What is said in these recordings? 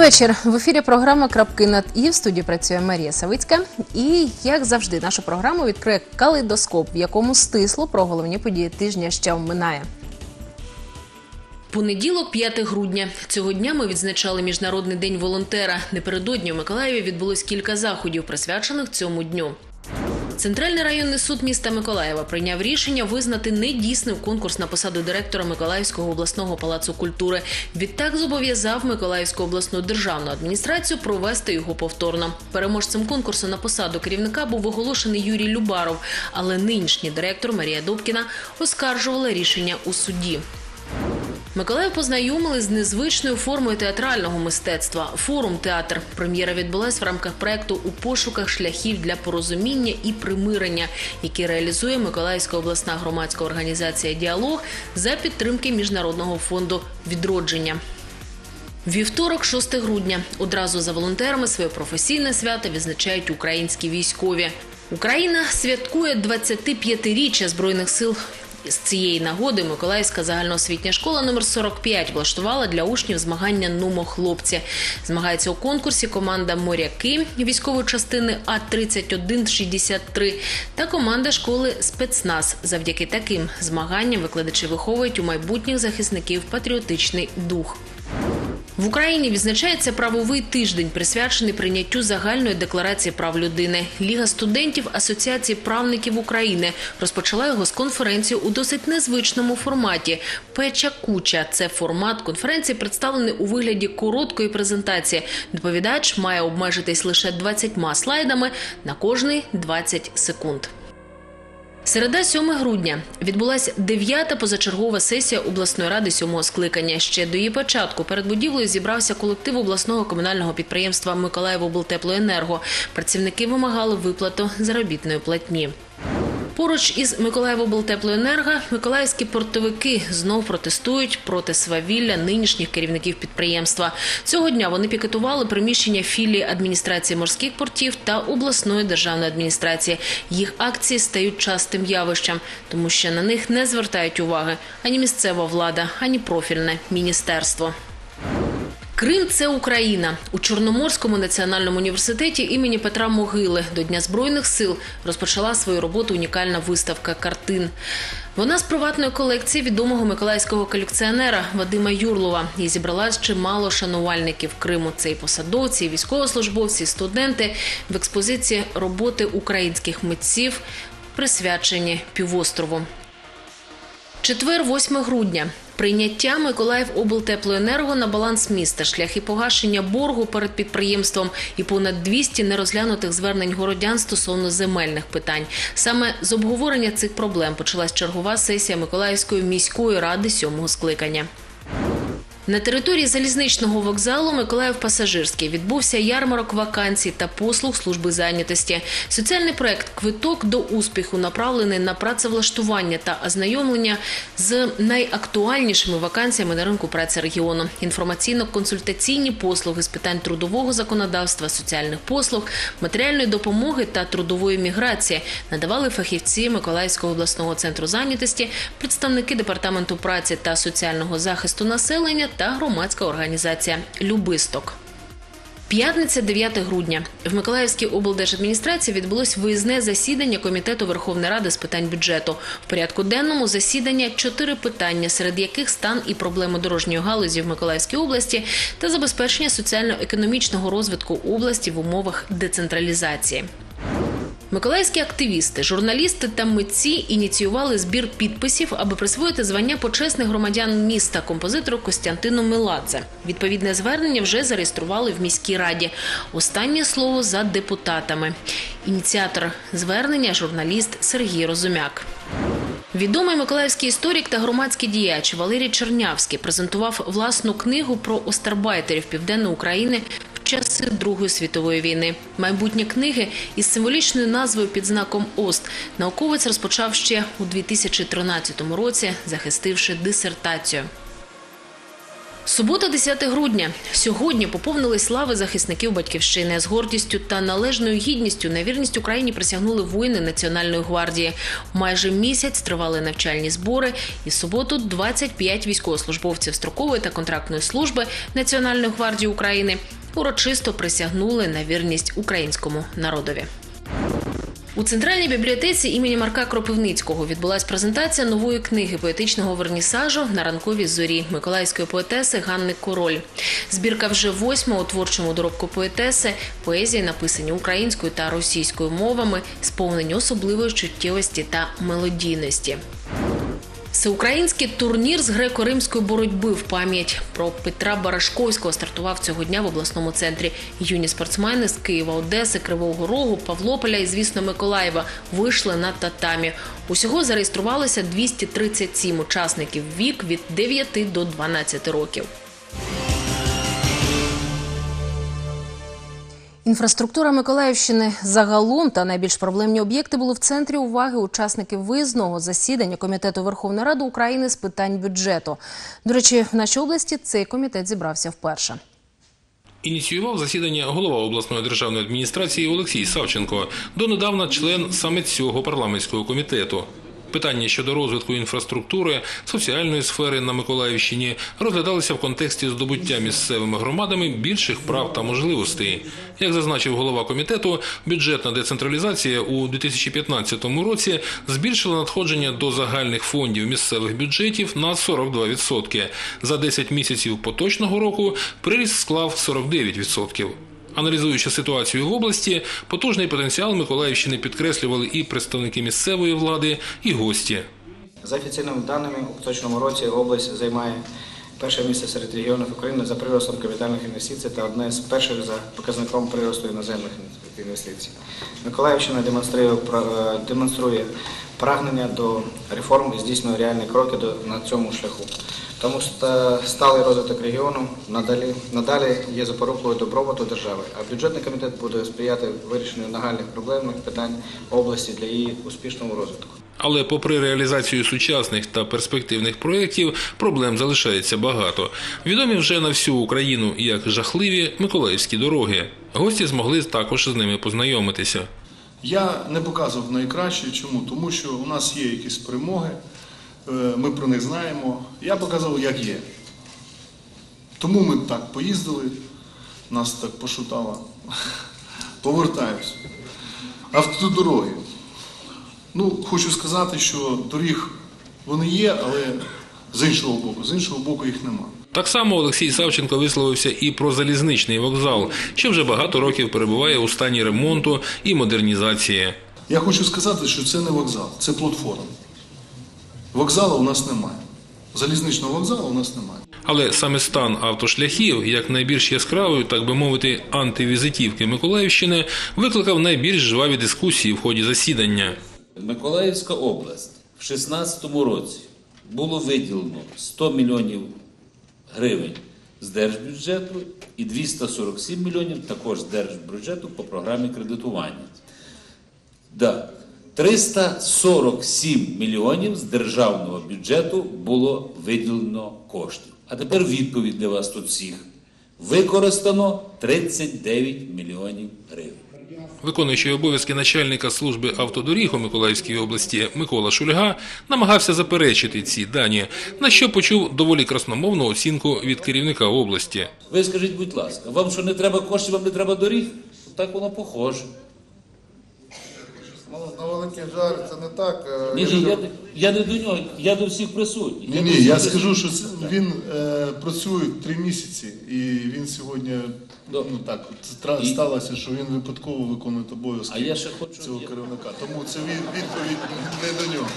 Вечір. В ефірі програма Крапки над і в студії працює Марія Савицька. І як завжди, нашу програму відкриє калейдоскоп, в якому стисло про головні події тижня ще вминає. Понеділок, 5 грудня. Цього дня ми відзначали міжнародний день волонтера. Напередодні у Миколаєві відбулось кілька заходів, присвячених цьому дню. Центральний районний суд міста Миколаєва прийняв рішення визнати недійсним конкурс на посаду директора Миколаївського обласного палацу культури. Відтак зобов'язав Миколаївську обласну державну адміністрацію провести його повторно. Переможцем конкурсу на посаду керівника був оголошений Юрій Любаров, але нинішній директор Марія Добкіна оскаржувала рішення у суді. Миколаїв познайомили з незвичною формою театрального мистецтва форум театр. Прем'єра відбулась в рамках проекту у пошуках шляхів для порозуміння і примирення, який реалізує Миколаївська обласна громадська організація Діалог за підтримки міжнародного фонду відродження. Вівторок, 6 грудня, одразу за волонтерами своє професійне свято відзначають українські військові. Україна святкує 25-річчя збройних сил. З цієї нагоди Миколаївська загальноосвітня школа номер 45 влаштувала для учнів змагання Нумо хлопці. Змагається у конкурсі команда Моряки військової частини А 3163 та команда школи Спецназ. Завдяки таким змаганням викладачі виховують у майбутніх захисників патріотичний дух. В Україні відзначається правовий тиждень, присвячений прийняттю загальної декларації прав людини. Ліга студентів Асоціації правників України розпочала його з конференції у досить незвичному форматі. Печа куча це формат конференції, представлений у вигляді короткої презентації. Доповідач має обмежитись лише 20 слайдами на кожний 20 секунд. Середа 7 грудня відбулася дев'ята позачергова сесія обласної ради сьомого скликання. Ще до її початку перед будівлею зібрався колектив обласного комунального підприємства Миколаївоблтеплоенерго. Працівники вимагали виплату заробітної платні. Поруч із Миколаївоблтеплоенерго миколаївські портовики знов протестують проти свавілля нинішніх керівників підприємства. Цього дня вони пікетували приміщення філії адміністрації морських портів та обласної державної адміністрації. Їх акції стають частим явищем, тому що на них не звертають уваги ані місцева влада, ані профільне міністерство. Крим це Україна у Чорноморському національному університеті імені Петра Могили до Дня збройних сил розпочала свою роботу унікальна виставка картин. Вона з приватної колекції відомого миколаївського колекціонера Вадима Юрлова і зібрала чимало шанувальників Криму. Це і посадовці, і військовослужбовці, і студенти в експозиції роботи українських митців, присвячені півострову. Четвер, 8 грудня. Прийняття Миколаїв облтеплоенерго на баланс міста, шляхи погашення боргу перед підприємством і понад 200 нерозглянутих звернень городян стосовно земельних питань. Саме з обговорення цих проблем почалась чергова сесія Миколаївської міської ради сьомого скликання. На території залізничного вокзалу Миколаїв Пасажирський відбувся ярмарок вакансій та послуг служби зайнятості. Соціальний проект Квиток до успіху направлений на працевлаштування та ознайомлення з найактуальнішими вакансіями на ринку праці регіону. Інформаційно-консультаційні послуги з питань трудового законодавства, соціальних послуг, матеріальної допомоги та трудової міграції надавали фахівці Миколаївського обласного центру зайнятості, представники департаменту праці та соціального захисту населення та громадська організація Любисток. П'ятниця 9 грудня в Миколаївській облдержадміністрації відбулось виїзне засідання комітету Верховної Ради з питань бюджету. В порядку денному засідання чотири питання, серед яких стан і проблеми дорожньої галузі в Миколаївській області та забезпечення соціально-економічного розвитку області в умовах децентралізації. Миколаївські активісти, журналісти та митці ініціювали збір підписів, аби присвоїти звання почесних громадян міста композитору Костянтину Меладзе. Відповідне звернення вже зареєстрували в міській раді. Останнє слово за депутатами. Ініціатор звернення журналіст Сергій Розумяк. Відомий миколаївський історик та громадський діяч Валерій Чернявський презентував власну книгу про остарбайтерів Південної України в часи Другої світової війни. Майбутнє книги із символічною назвою під знаком Ост науковець розпочав ще у 2013 році, захистивши дисертацію. Субота, 10 грудня. Сьогодні поповнились лави захисників батьківщини. З гордістю та належною гідністю на вірність Україні присягнули воїни Національної гвардії. Майже місяць тривали навчальні збори. І суботу 25 військовослужбовців строкової та контрактної служби Національної гвардії України урочисто присягнули на вірність українському народові. У центральній бібліотеці імені Марка Кропивницького відбулась презентація нової книги поетичного вернісажу на ранковій зорі миколаївської поетеси Ганни Король. Збірка вже восьма у творчому доробку поетеси. Поезії написані українською та російською мовами, сповнені особливої чуттєвості та мелодійності. Всеукраїнський турнір з греко-римської боротьби в пам'ять про Петра Барашковського стартував цього дня в обласному центрі. Юні спортсмени з Києва, Одеси, Кривого Рогу, Павлополя і, звісно, Миколаєва вийшли на татамі. Усього зареєструвалося 237 учасників вік від 9 до 12 років. Інфраструктура Миколаївщини загалом та найбільш проблемні об'єкти були в центрі уваги учасників виїзного засідання Комітету Верховної Ради України з питань бюджету. До речі, в нашій області цей комітет зібрався вперше. Ініціював засідання голова обласної державної адміністрації Олексій Савченко, донедавна член саме цього парламентського комітету. Питання щодо розвитку інфраструктури, соціальної сфери на Миколаївщині розглядалися в контексті здобуття місцевими громадами більших прав та можливостей. Як зазначив голова комітету, бюджетна децентралізація у 2015 році збільшила надходження до загальних фондів місцевих бюджетів на 42%. За 10 місяців поточного року приріст склав 49%. Аналізуючи ситуацію в області, потужний потенціал Миколаївщини підкреслювали і представники місцевої влади, і гості. За офіційними даними, у поточному році область займає перше місце серед регіонів України за приростом капітальних інвестицій та одне з перших за показником приросту іноземних інвестицій. Миколаївщина демонструє, е, демонструє прагнення до реформ і здійснює реальні кроки на цьому шляху. Тому ста- сталий розвиток регіону надалі, надалі є запорукою добробуту держави, а бюджетний комітет буде сприяти вирішенню нагальних проблемних питань області для її успішного розвитку. Але попри реалізацію сучасних та перспективних проєктів, проблем залишається багато. Відомі вже на всю Україну як жахливі миколаївські дороги. Гості змогли також з ними познайомитися. Я не показував найкраще. Чому? Тому що у нас є якісь перемоги, ми про них знаємо. Я показав, як є. Тому ми так поїздили, нас так пошутало. Повертаюсь. Автодороги. Ну, хочу сказати, що доріг вони є, але з іншого боку, з іншого боку їх нема. Так само Олексій Савченко висловився і про залізничний вокзал, що вже багато років перебуває у стані ремонту і модернізації. Я хочу сказати, що це не вокзал, це платформа. Вокзалу у нас немає. Залізничного вокзалу у нас немає. Але саме стан автошляхів, як найбільш яскравої, так би мовити, антивізитівки Миколаївщини, викликав найбільш жваві дискусії в ході засідання. Миколаївська область в 2016 році було виділено 100 мільйонів гривень з держбюджету і 247 мільйонів також з держбюджету по програмі кредитування. Да. 347 мільйонів з державного бюджету було виділено коштів. А тепер відповідь для вас тут всіх. Використано 39 мільйонів гривень. Виконуючий обов'язки начальника служби автодоріг у Миколаївській області Микола Шульга намагався заперечити ці дані, на що почув доволі красномовну оцінку від керівника області. Ви скажіть, будь ласка, вам що не треба коштів, вам не треба доріг? Так воно похоже. Жар великий жаль, це не так. Е, Ні, ні, я, не- я не до нього, я до всіх присутніх. Ні, ні, я скажу, що це, він е, працює три місяці, і він сьогодні ну так от сталося, що він випадково виконує обов'язки А я ще хочу- цього керівника. Тому це від- відповідь не до нього.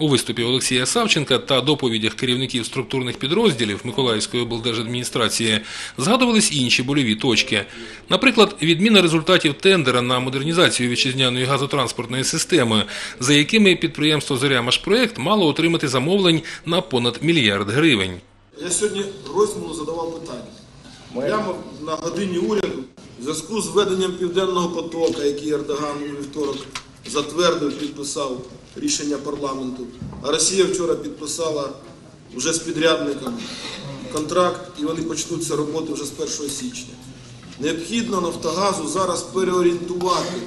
У виступі Олексія Савченка та доповідях керівників структурних підрозділів Миколаївської облдержадміністрації згадувались інші больові точки. Наприклад, відміна результатів тендера на модернізацію вітчизняної газотранспортної системи, за якими підприємство «Зоря-Машпроект» мало отримати замовлень на понад мільярд гривень. Я сьогодні Гройсману задавав питання. Прямо на годині уряду, в зв'язку з введенням Південного потока, який Ердоган у вівторок затвердив, підписав рішення парламенту. А Росія вчора підписала вже з підрядником контракт і вони почнуться роботи вже з 1 січня. Необхідно Нафтогазу зараз переорієнтувати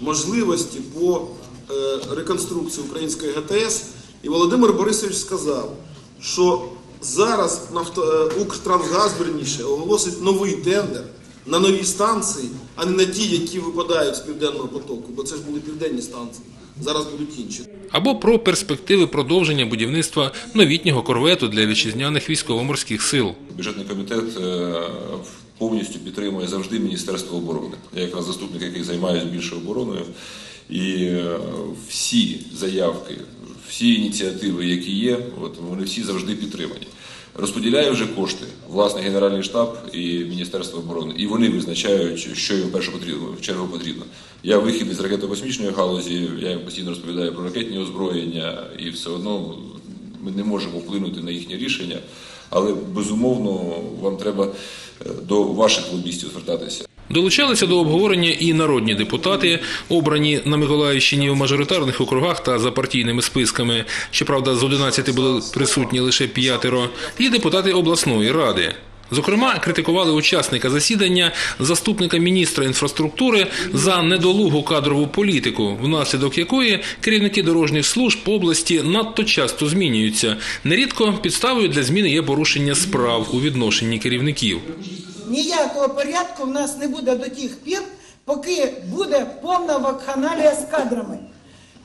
можливості по е, реконструкції української ГТС. І Володимир Борисович сказав, що зараз е, Укртрансгаз верніше оголосить новий тендер на нові станції, а не на ті, які випадають з південного потоку, бо це ж були південні станції. Зараз будуть інші. або про перспективи продовження будівництва новітнього корвету для вітчизняних військово-морських сил. Бюджетний комітет е, повністю підтримує завжди Міністерство оборони. Я якраз заступник, який займаюся більше обороною. І е, всі заявки, всі ініціативи, які є, от, вони всі завжди підтримані. Розподіляє вже кошти власне Генеральний штаб і Міністерство оборони. І вони визначають, що їм перше потрібно, в чергу потрібно. Я вихід із ракетно-космічної галузі, я їм постійно розповідаю про ракетні озброєння, і все одно ми не можемо вплинути на їхнє рішення. Але безумовно вам треба е, до ваших лобістів звертатися. Долучалися до обговорення і народні депутати, обрані на Миколаївщині в мажоритарних округах та за партійними списками. Щоправда, з 11 були присутні лише п'ятеро, і депутати обласної ради. Зокрема, критикували учасника засідання заступника міністра інфраструктури за недолугу кадрову політику, внаслідок якої керівники дорожніх служб області надто часто змінюються. Нерідко підставою для зміни є порушення справ у відношенні керівників. Ніякого порядку в нас не буде до тих пір, поки буде повна вакханалія з кадрами.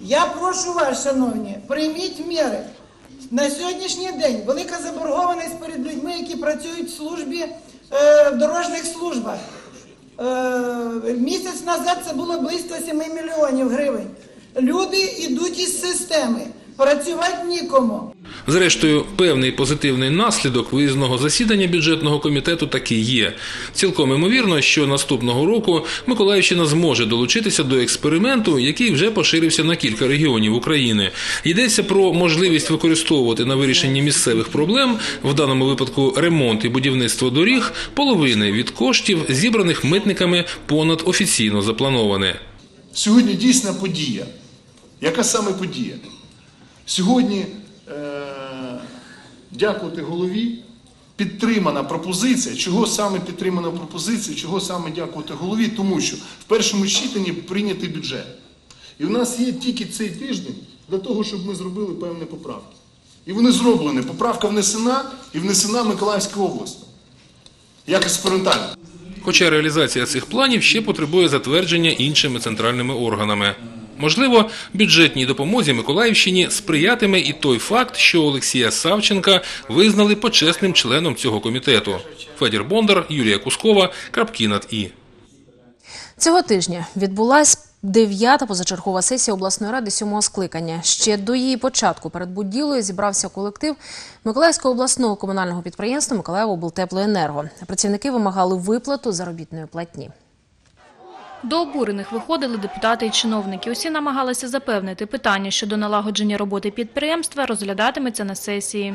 Я прошу вас, шановні, прийміть міри. На сьогоднішній день велика заборгованість перед людьми, які працюють в службі е, в дорожніх службах. Е, місяць назад це було близько 7 мільйонів гривень. Люди йдуть із системи, працювати нікому. Зрештою, певний позитивний наслідок виїзного засідання бюджетного комітету таки є. Цілком імовірно, що наступного року Миколаївщина зможе долучитися до експерименту, який вже поширився на кілька регіонів України. Йдеться про можливість використовувати на вирішенні місцевих проблем, в даному випадку ремонт і будівництво доріг, половини від коштів, зібраних митниками понад офіційно заплановане. Сьогодні дійсна подія. Яка саме подія? Сьогодні, е, дякувати голові, підтримана пропозиція. Чого саме підтримана пропозиція, чого саме дякувати голові? Тому що в першому читанні прийнятий бюджет. І в нас є тільки цей тиждень для того, щоб ми зробили певні поправки. І вони зроблені. Поправка внесена і внесена Миколаївська область. Як експериментальна. Хоча реалізація цих планів ще потребує затвердження іншими центральними органами. Можливо, бюджетній допомозі Миколаївщині сприятиме і той факт, що Олексія Савченка визнали почесним членом цього комітету. Федір Бондар, Юлія Кускова, Крапки над І. Цього тижня відбулась дев'ята позачергова сесія обласної ради сьомого скликання. Ще до її початку перед будівлею зібрався колектив Миколаївського обласного комунального підприємства Миколаївоблтеплоенерго. Працівники вимагали виплату заробітної платні. До обурених виходили депутати і чиновники. Усі намагалися запевнити питання щодо налагодження роботи підприємства розглядатиметься на сесії.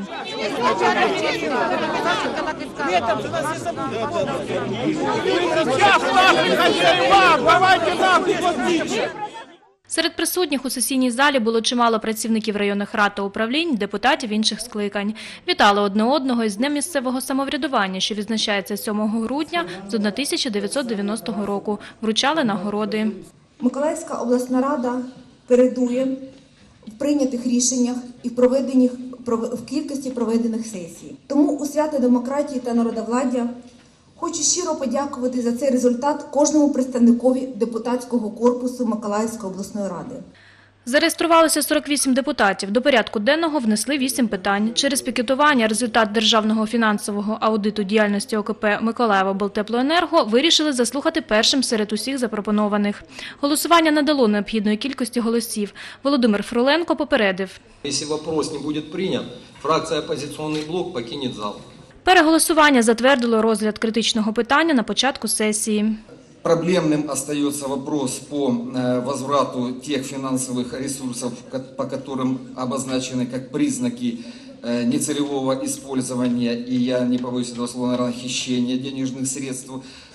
Серед присутніх у сесійній залі було чимало працівників районних рад та управлінь, депутатів інших скликань. Вітали одне одного із Днем місцевого самоврядування, що відзначається 7 грудня з 1990 року. Вручали нагороди. Миколаївська обласна рада передує в прийнятих рішеннях і в проведенні в кількості проведених сесій. Тому у свято демократії та народовладдя хочу щиро подякувати за цей результат кожному представникові депутатського корпусу Миколаївської обласної ради. Зареєструвалося 48 депутатів. До порядку денного внесли 8 питань. Через пікетування результат державного фінансового аудиту діяльності ОКП Миколаєва Болтеплоенерго вирішили заслухати першим серед усіх запропонованих. Голосування не дало необхідної кількості голосів. Володимир Фроленко попередив. Если вопрос не будет принят, фракция «Оппозиционный блок» покинет зал. Переголосування затвердило розгляд критичного питання на початку сесії. Проблемным остается вопрос по э, возврату тех финансовых ресурсов, ко- по которым обозначены как признаки э, нецелевого использования, и я не побоюсь этого слова, наверное, хищения денежных средств.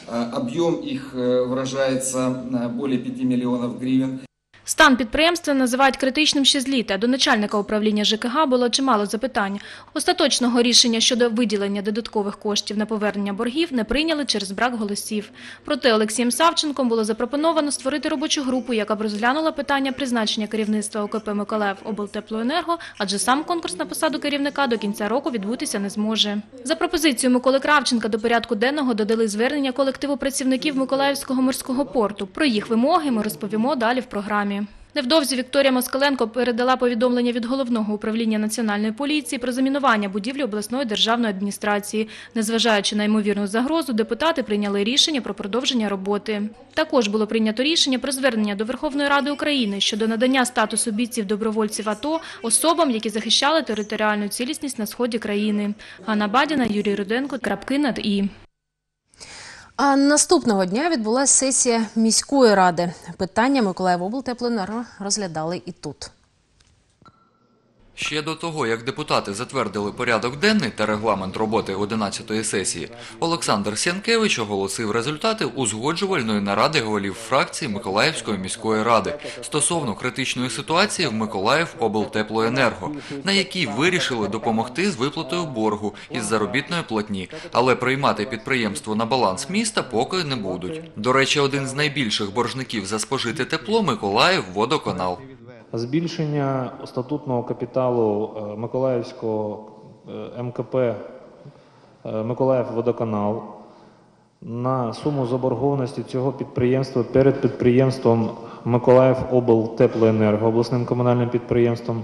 Э, Объем их э, выражается э, более 5 миллионов гривен. Стан підприємства називають критичним ще з літа. До начальника управління ЖКГ було чимало запитань. Остаточного рішення щодо виділення додаткових коштів на повернення боргів не прийняли через брак голосів. Проте Олексієм Савченком було запропоновано створити робочу групу, яка б розглянула питання призначення керівництва ОКП Миколаїв облтеплоенерго, адже сам конкурс на посаду керівника до кінця року відбутися не зможе. За пропозицією Миколи Кравченка до порядку денного додали звернення колективу працівників Миколаївського морського порту. Про їх вимоги ми розповімо далі в програмі. Невдовзі Вікторія Москаленко передала повідомлення від головного управління національної поліції про замінування будівлі обласної державної адміністрації. Незважаючи на ймовірну загрозу, депутати прийняли рішення про продовження роботи. Також було прийнято рішення про звернення до Верховної Ради України щодо надання статусу бійців добровольців АТО особам, які захищали територіальну цілісність на сході країни. Ганна Бадіна, Юрій Руденко. Крапки над і. А наступного дня відбулася сесія міської ради. Питання Миколаїв облтеплоенерго розглядали і тут. Ще до того, як депутати затвердили порядок денний та регламент роботи 11-ї сесії, Олександр Сянкевич оголосив результати узгоджувальної наради голів фракції Миколаївської міської ради стосовно критичної ситуації в Миколаїв облтеплоенерго, на якій вирішили допомогти з виплатою боргу із заробітної платні, але приймати підприємство на баланс міста поки не будуть. До речі, один з найбільших боржників за спожите тепло Миколаїв водоканал. Збільшення статутного капіталу е, Миколаївського е, МКП Миколаївводоканал на суму заборгованості цього підприємства перед підприємством Миколаїв облтеплоенерго, обласним комунальним підприємством.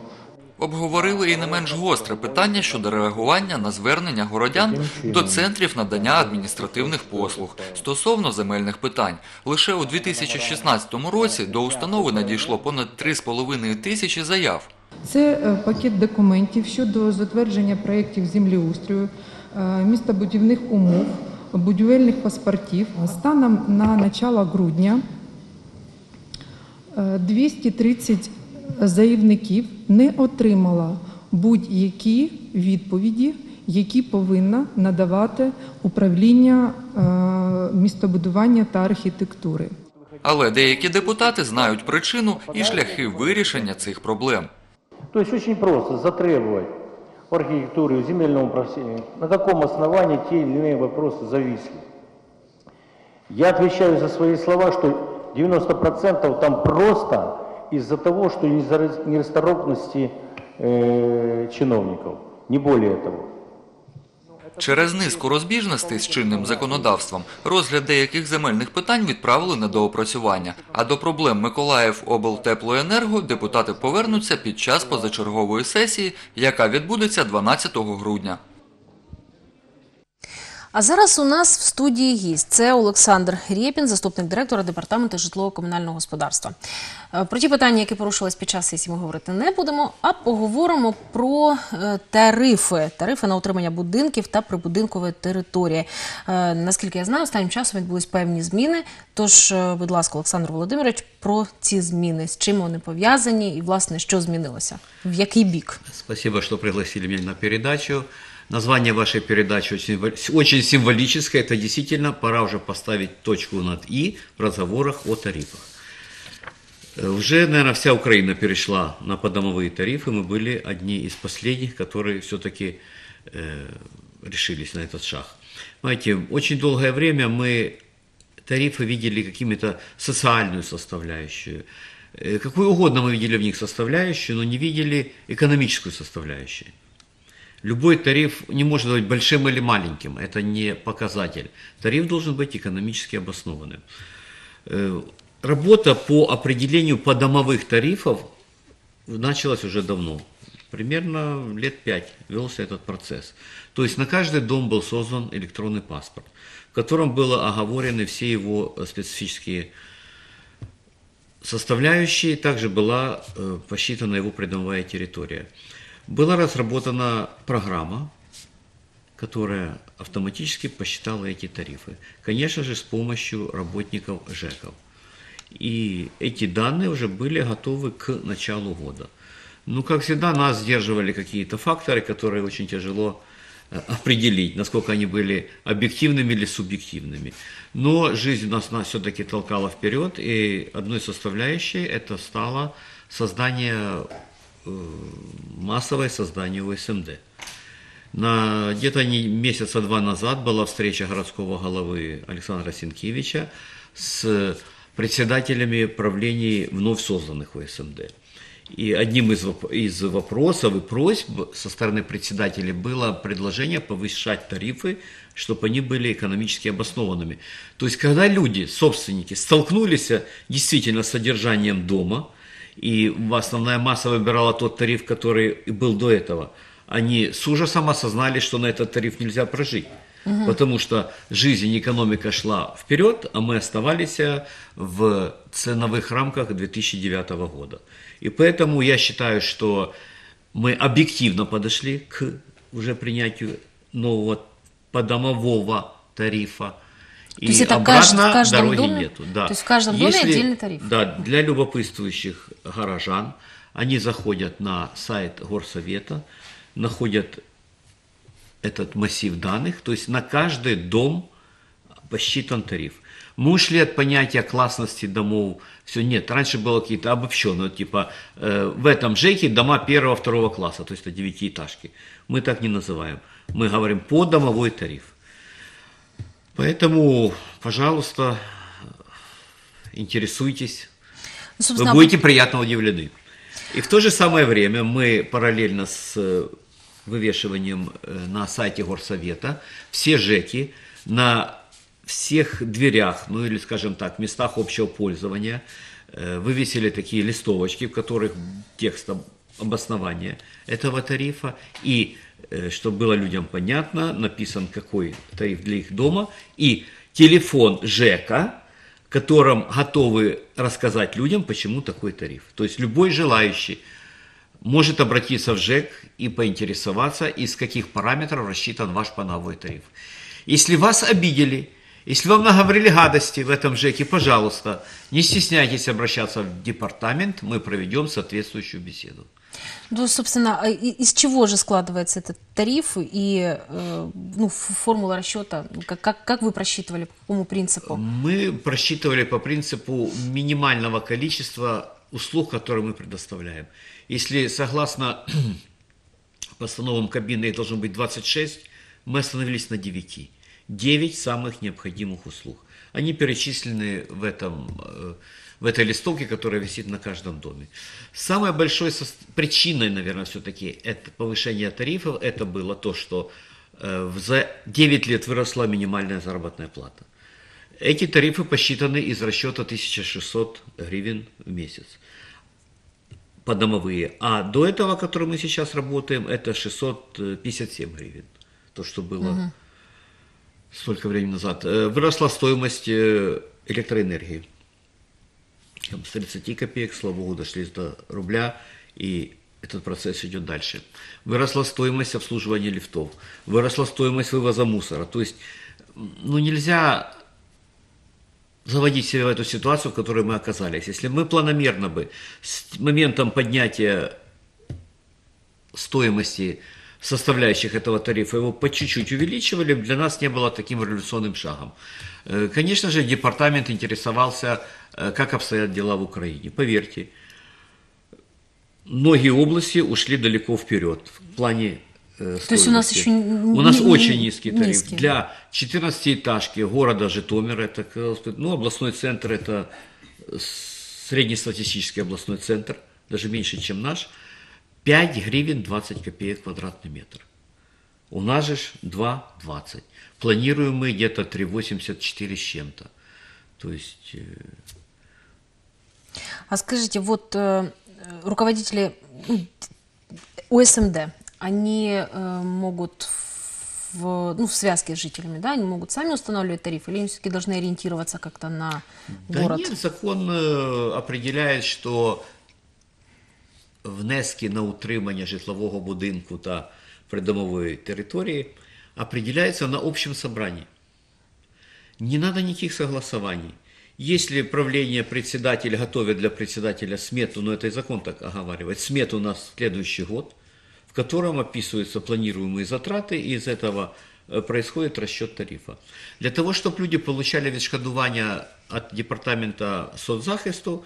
Обговорили і не менш гостре питання щодо реагування на звернення городян до центрів надання адміністративних послуг стосовно земельних питань. Лише у 2016 році до установи надійшло понад 3,5 тисячі заяв. Це е, пакет документів щодо затвердження проєктів землеустрою, е, містобудівних умов, будівельних паспортів. Станом на начало грудня е, 230 заявників не отримало будь-які відповіді, які повинна надавати управління е, містобудування та архітектури. Але деякі депутати знають причину і шляхи вирішення цих проблем. То есть очень просто затребовать у архитектуры, у земельного управления, на каком основании те или иные вопросы зависли. Я отвечаю за свои слова, что 90% там просто из-за того, что незара- нерасторопности э, чиновников, не более того. Через низку розбіжностей з чинним законодавством розгляд деяких земельних питань відправили на доопрацювання. А до проблем Миколаїв облтеплоенерго депутати повернуться під час позачергової сесії, яка відбудеться 12 грудня. А зараз у нас в студії гість. Це Олександр Рєпін, заступник директора департаменту житлово-комунального господарства. Е, Про ті питання, які порушились під час сесії, ми говорити не будемо, а поговоримо про е, тарифи, тарифи на утримання будинків та прибудинкової території. Е, Наскільки я знаю, останнім часом відбулись певні зміни. Тож, будь ласка, Олександр Володимирович, про ці зміни, з чим вони пов'язані, і власне що змінилося, в який бік? Спасибо, что пригласили меня на передачу. Название вашей передачи очень, очень символическое. Это действительно пора уже поставить точку над «и» в разговорах о тарифах. Э, Уже, наверное, вся Украина перешла на подомовые тарифы. Мы были одни из последних, которые все-таки э, решились на этот шаг. Знаете, очень долгое время мы тарифы видели какими-то социальную составляющую. Э, Какую угодно мы видели в них составляющую, но не видели экономическую составляющую. Любой тариф не может быть большим или маленьким, это не показатель. Тариф должен быть экономически обоснованным. Э, Работа по определению подомовых тарифов началась уже давно. Примерно лет пять велся этот процесс. То есть на каждый дом был создан электронный паспорт, в котором были оговорены все его э, специфические составляющие, также была э, посчитана его придомовая территория. Была разработана программа, которая автоматически посчитала эти тарифы. Конечно же, с помощью работников ЖЭКов. И эти данные уже были готовы к началу года. Ну, как всегда, нас сдерживали какие-то факторы, которые очень тяжело э, определить, насколько они были объективными или субъективными. Но жизнь нас, нас все-таки толкала вперед, и одной составляющей это стало создание, массовое создание УСМД. На, где-то месяца два назад была встреча городского головы Александра Сенкевича с председателями правлений вновь созданных УСМД. И одним из, из вопросов и просьб со стороны председателей было предложение повышать тарифы, чтобы они были экономически обоснованными. То есть, когда люди, собственники, столкнулись действительно с содержанием дома, и основная масса выбирала тот тариф, который был до этого, они с ужасом осознали, что на этот тариф нельзя прожить. Мгм. Потому что жизнь и экономика шла вперед, а мы оставались в ценовых рамках 2009 года. И поэтому я считаю, что мы объективно подошли к уже принятию нового подомового тарифа. То есть это кажд- в каждом дороги доме? нету. Да. То есть в каждом доме отдельный тариф? Да, для любопытствующих горожан они заходят на сайт горсовета, находят этот массив данных, то есть на каждый дом посчитан тариф. Мы ушли от понятия классности домов. Все, нет, раньше было какие-то обобщенные, типа э, в этом ЖЭКе дома первого, второго класса, то есть это девятиэтажки. Мы так не называем. Мы говорим по домовой тариф. Поэтому, пожалуйста, интересуйтесь. Ну, Вы будете приятно удивлены. И в то же самое время мы параллельно с э, вывешиванием э, на сайте Горсовета все ЖЭКи на всех дверях, ну или, скажем так, местах общего пользования э, вывесили такие листовочки, в которых текст об- обоснования этого тарифа и чтобы было людям понятно, написан какой тариф для их дома и телефон ЖЭКа, которым готовы рассказать людям, почему такой тариф. То есть любой желающий может обратиться в ЖЭК и поинтересоваться, из каких параметров рассчитан ваш пановой тариф. Если вас обидели, если вам наговорили гадости в этом ЖЭКе, пожалуйста, не стесняйтесь обращаться в департамент, мы проведем соответствующую беседу. Ну, собственно, а из чего же складывается этот тариф и э, ну, формула расчета? Ну, Как, как, как вы просчитывали, по какому принципу? Мы просчитывали по принципу минимального количества услуг, которые мы предоставляем. Если согласно постановам кабины их должно быть 26, мы остановились на 9. 9 самых необходимых услуг. Они перечислены в, этом, э, в этой листовке, которая висит на каждом доме. Самой большой сос- причиной, наверное, все-таки это повышение тарифов, это было то, что э, за 9 лет выросла минимальная заработная плата. Эти тарифы посчитаны из расчета 1600 гривен в месяц подомовые. А до этого, который мы сейчас работаем, это 657 гривен. То, что было Мгм. столько времени назад. Э, Выросла стоимость э, электроэнергии. С 30 копеек, слава богу, дошли до рубля, и этот процесс идет дальше. Выросла стоимость обслуживания лифтов, выросла стоимость вывоза мусора. То есть, ну нельзя заводить себя в эту ситуацию, в которой мы оказались. Если мы планомерно бы с моментом поднятия стоимости составляющих этого тарифа его по чуть-чуть увеличивали, для нас не было таким революционным шагом. Э, Конечно же, департамент интересовался, э, как обстоят дела в Украине. Поверьте, многие области ушли далеко вперед в плане э, То есть у нас стоимости. еще У нас н- очень низкий тариф. низкий. Для 14-этажки города Житомир, это, ну, областной центр, это среднестатистический областной центр, даже меньше, чем наш, 5 гривен 20 копеек квадратный метр. У нас же ж 2,20 Планируем мы где-то 3,84 с чем-то. То есть... э, А скажите, вот э, руководители ну, ОСМД, они э, могут в, ну, в связке с жителями, да, они могут сами устанавливать тариф, или они все-таки должны ориентироваться как-то на Да город? нет, закон э, определяє, що внески на утримання житлового будинку та придомової території определяются на общем собрании. Не надо никаких согласований. Если правление председатель готовит для председателя смету, но это и закон так оговаривает, смету на следующий год, в котором описываются планируемые затраты, и из этого э, происходит расчет тарифа. Для того, чтобы люди получали відшкодування от Департамента соцзахисту,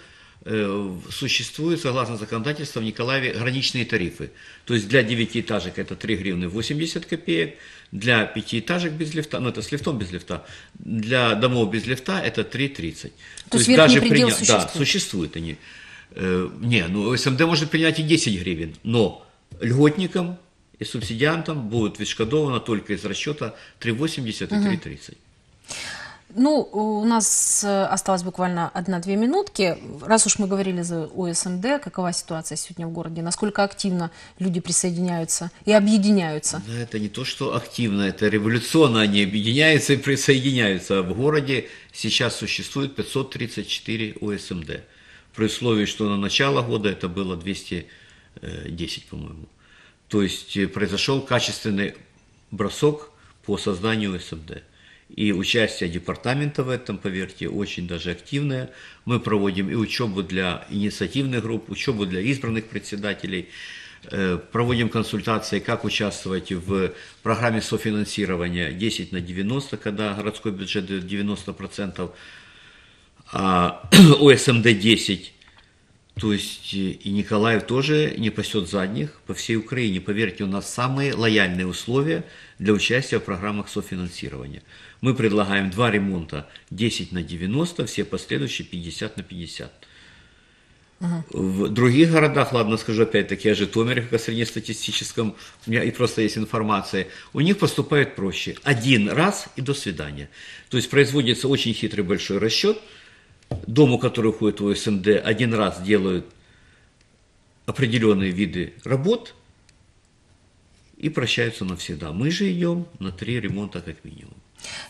существуют, согласно законодательству в Николаеве, граничные тарифы. То есть для девятиэтажек это 3 гривны 80 копеек, для пятиэтажек без лифта, ну это с лифтом без лифта, для домов без лифта это 3,30. То есть верхний предел Да, существует? существуют они. Э, не, ну СМД может принять и 10 гривен, но льготникам и субсидиантам будет відшкодовано только из расчета 3,80 и Мгм. 3,30. Ну, у нас э, осталось буквально одна-две минутки. Раз уж мы говорили за ОСМД, какова ситуация сегодня в городе? Насколько активно люди присоединяются и объединяются? Да, это не то, что активно, это революционно они объединяются и присоединяются. В городе сейчас существует 534 ОСМД. При условии, что на начало года это было 210, по-моему. То есть э, произошел качественный бросок по созданию ОСМД. И участие департамента в этом, поверьте, очень даже активное. Мы проводим и учебу для инициативных групп, учебу для избранных председателей, Э, проводим консультации, как участвовать в программе софинансирования 10 на 90, когда городской бюджет дает 90%, а ОСМД 10. То есть и Николаев тоже не пасет задних по всей Украине. Поверьте, у нас самые лояльные условия для участия в программах софинансирования. Мы предлагаем два ремонта 10 на 90, все последующие 50 на 50. В других городах, ладно, скажу опять-таки, о Житомире, как о среднестатистическом, у меня и просто есть информация, у них поступает проще. Один раз и до свидания. То есть производится очень хитрый большой расчет. Дому, который уходит в ОСМД, один раз делают определенные виды работ и прощаются навсегда. Мы же идем на три ремонта как минимум.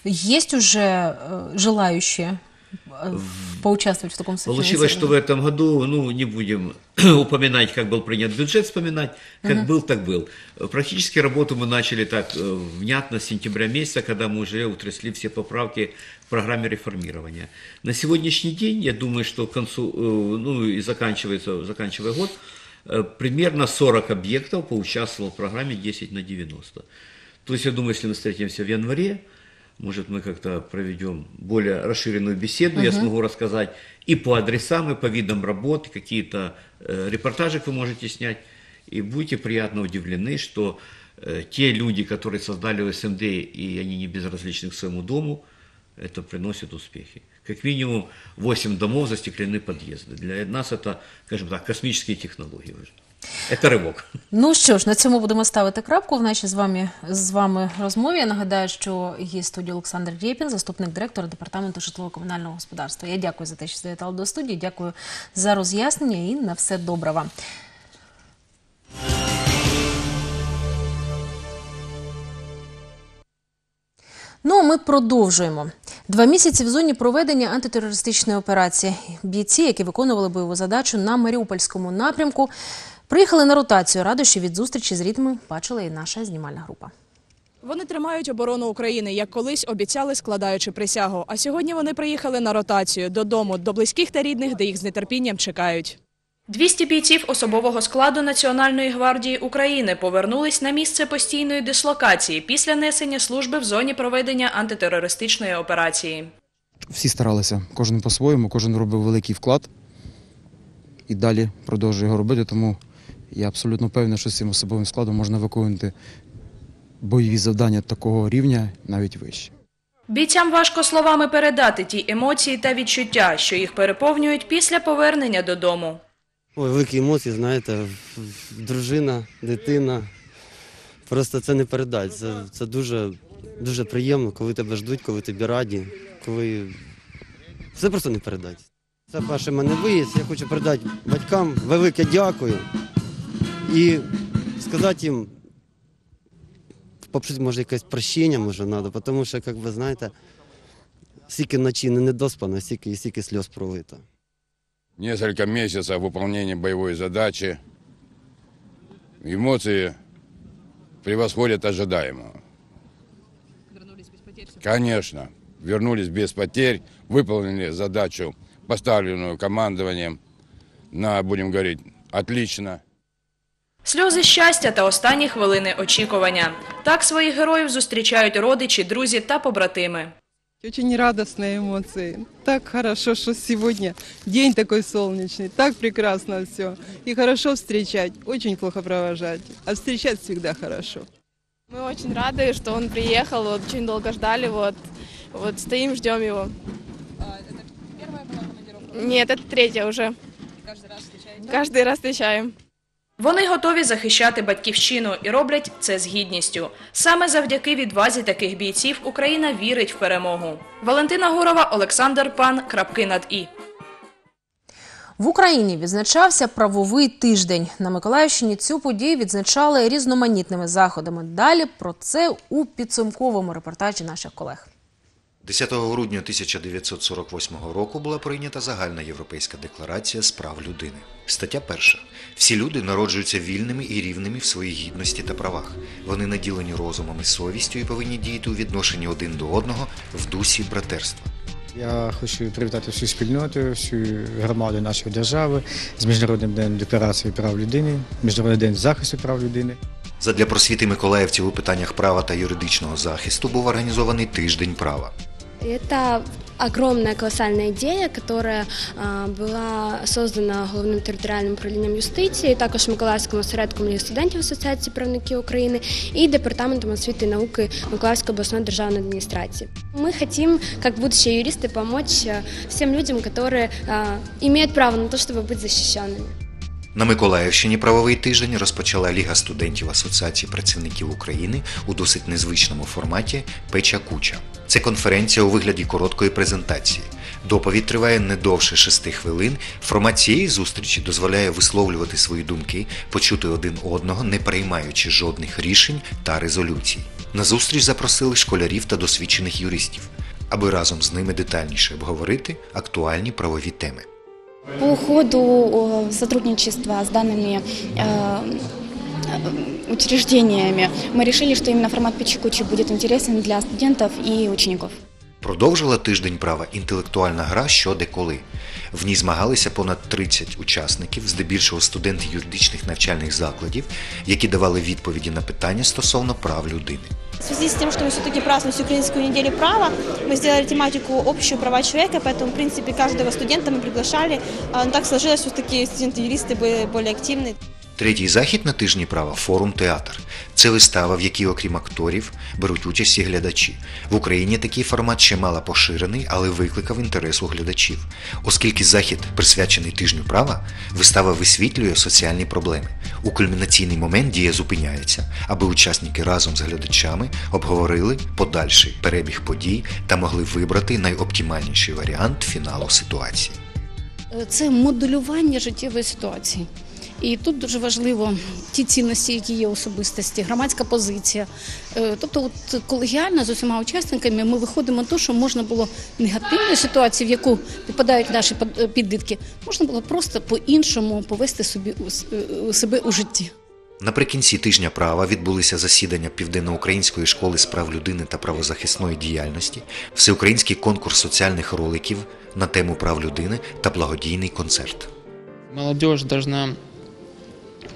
Есть уже э, желающие э, поучаствовать в таком Получилось, что в софинансировании? этом году, ну, не будем упоминать, как был принят бюджет, вспоминать, как Мгм. был, так был. Практически работу мы начали так э, внятно с сентября месяца, когда мы уже утрясли все поправки в программе реформирования. На сегодняшний день, я думаю, что к концу, ну, и заканчивается, заканчивая год, примерно 40 объектов поучаствовало в программе 10 на 90. То есть, я думаю, если мы встретимся в январе, может, мы как-то проведем более расширенную беседу, я Мгм. смогу рассказать и по адресам, и по видам работ, какие-то э, репортажи вы можете снять, и будете приятно удивлены, что э, те люди, которые создали ОСМД, и они не безразличны к своему дому, это приносит успехи. Как минимум 8 домов застеклены подъезды. Для нас это, скажем так, космические технологии Это ривок. Ну що ж, на цьому будемо ставити крапку в нашій з вами з вами розмові. Я нагадаю, що є в студії Олександр Рєпін, заступник директора департаменту житлово-комунального господарства. Я дякую за те, що завітали до студії. Дякую за роз'яснення і на все добре вам. Ну, а ми продовжуємо. Два місяці в зоні проведення антитерористичної операції. Бійці, які виконували бойову задачу на Маріупольському напрямку, приїхали на ротацію. Радощі від зустрічі з рідними бачила і наша знімальна група. Вони тримають оборону України, як колись обіцяли, складаючи присягу. А сьогодні вони приїхали на ротацію додому, до близьких та рідних, де їх з нетерпінням чекають. 200 бійців особового складу Національної гвардії України повернулись на місце постійної дислокації після несення служби в зоні проведення антитерористичної операції. Всі старалися, кожен по-своєму, кожен робив великий вклад і далі продовжує його робити. Тому я абсолютно певний, що з цим особовим складом можна виконувати бойові завдання такого рівня, навіть вище. Бійцям важко словами передати ті емоції та відчуття, що їх переповнюють після повернення додому. Ой, великі емоції, знаєте, дружина, дитина. Просто це не передати. Це, це дуже, дуже приємно, коли тебе ждуть, коли тобі раді, коли. Це просто не передати. Це перший мене виїзд. Я хочу передати батькам велике дякую і сказати їм, попросити, може, якесь прощення може треба, тому що, як ви знаєте, стільки ночі не недоспано, стільки, стільки сльоз пролито. несколько месяцев выполнения боевой задачи. Эмоции превосходят ожидаемого. Вернулись без потерь? Конечно. Вернулись без потерь, выполнили задачу, поставленную командованием на, будем говорить, отлично. Сльози щастя та останні хвилини очікування. Так своїх героїв зустрічають родичі, друзі та побратими. Очень радостные эмоции. Так хорошо, что сегодня день такой солнечный, так прекрасно все. И хорошо встречать, очень плохо провожать. А встречать всегда хорошо. Мы очень рады, что он приехал, вот, очень долго ждали, вот, вот стоим, ждем его. Нет, это третья уже. Каждый раз встречаем? Каждый раз встречаем. Вони готові захищати батьківщину і роблять це з гідністю. Саме завдяки відвазі таких бійців Україна вірить в перемогу. Валентина Гурова, Олександр Пан. Крапки над і. В Україні відзначався правовий тиждень. На Миколаївщині цю подію відзначали різноманітними заходами. Далі про це у підсумковому репортажі наших колег. 10 грудня 1948 року була прийнята загальна європейська декларація з прав людини. Стаття перша. Всі люди народжуються вільними і рівними в своїй гідності та правах. Вони наділені розумом і совістю і повинні діяти у відношенні один до одного в дусі братерства. Я хочу привітати всю спільноту, всю громаду нашої держави з Міжнародним днем декларації прав людини, Міжнародний день захисту прав людини. Задля просвіти миколаївців у питаннях права та юридичного захисту був організований тиждень права. Это огромная колоссальная идея, которая а, была создана головним територіальним управлінням юстиції, також Миколаївським осередком Ліги студентів Асоціації правників України і департаментом освіти і науки Миколаївської областной державной администрации. Мы хотим, как будущие юристы, помочь а, всем людям, которые а, имеют право на то, чтобы быть защищенными. На Миколаївщині правовий тиждень розпочала Ліга студентів Асоціації працівників України у досить незвичному форматі Печа Куча. Це конференція у вигляді короткої презентації. Доповідь триває не довше шести хвилин. Формат цієї зустрічі дозволяє висловлювати свої думки, почути один одного, не приймаючи жодних рішень та резолюцій. На зустріч запросили школярів та досвідчених юристів, аби разом з ними детальніше обговорити актуальні правові теми. По ходу э, сотрудничества с данными э, э, учреждениями мы решили, что именно формат Пичекучи будет интересен для студентов и учеников. Продовжила тиждень права інтелектуальна гра що де коли. В ній змагалися понад 30 учасників, здебільшого студенти юридичних навчальних закладів, які давали відповіді на питання стосовно прав людини. В связи с тем, что мы все-таки празднуем Всеукраинскую неделю права, мы сделали тематику общую права человека, поэтому, в принципе, каждого студента мы приглашали. А, Но так сложилось, что все-таки студенты-юристы были более активны. Третій захід на тижні права форум театр. Це вистава, в якій, окрім акторів, беруть участь і глядачі. В Україні такий формат ще мало поширений, але викликав інтерес у глядачів. Оскільки захід присвячений тижню права, вистава висвітлює соціальні проблеми. У кульмінаційний момент дія зупиняється, аби учасники разом з глядачами обговорили подальший перебіг подій та могли вибрати найоптимальніший варіант фіналу ситуації. це моделювання життєвої ситуації. І тут дуже важливо ті цінності, які є особистості, громадська позиція. Е, Тобто, от колегіально з усіма учасниками ми виходимо на те, що можна було негативну ситуацію, в яку попадають наші підлітки, можна було просто по-іншому повести собі у себе у житті. Наприкінці тижня права відбулися засідання Південноукраїнської школи з прав людини та правозахисної діяльності, всеукраїнський конкурс соціальних роликів на тему прав людини та благодійний концерт. Молодежь должна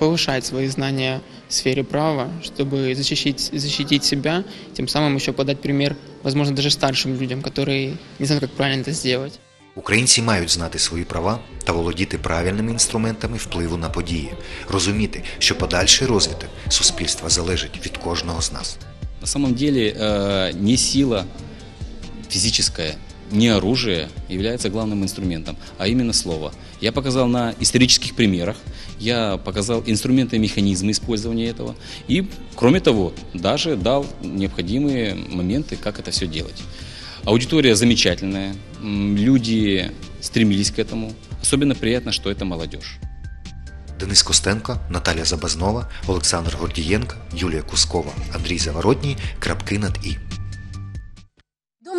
повышать свои знания в сфере права, чтобы защитить, защитить себя, тем самым еще подать пример, возможно, даже старшим людям, которые не знают, как правильно это сделать. Українці мають знати свої права та володіти правильними інструментами впливу на події, розуміти, що подальший розвиток суспільства залежить від кожного з нас. На самом деле э, не сила физическая, не оружие является главным инструментом, а именно слово. Я показал на исторических примерах, я показал инструменты и механизмы использования этого, и, кроме того, даже дал необходимые моменты, как это все делать. Аудитория замечательная, м, люди стремились к этому. Особенно приятно, что это молодежь. Денис Костенко, Наталя Забазнова, Олександр Гордієнко, Юлія Кускова, Андрій Заворотній. Крапки над і.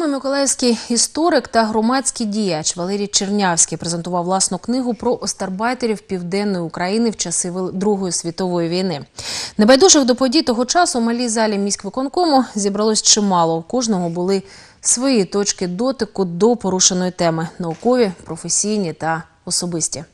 Відомий миколаївський історик та громадський діяч Валерій Чернявський презентував власну книгу про остарбайтерів південної України в часи Другої світової війни. Небайдужих до подій того часу у малій залі міськвиконкому зібралось чимало. У кожного були свої точки дотику до порушеної теми: наукові, професійні та особисті.